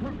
Come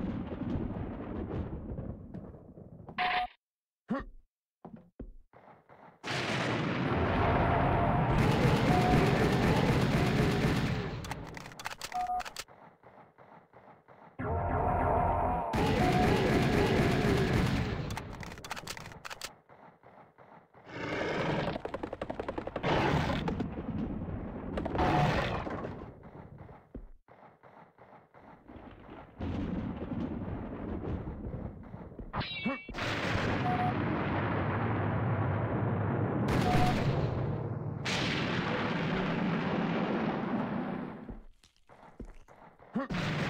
Huh.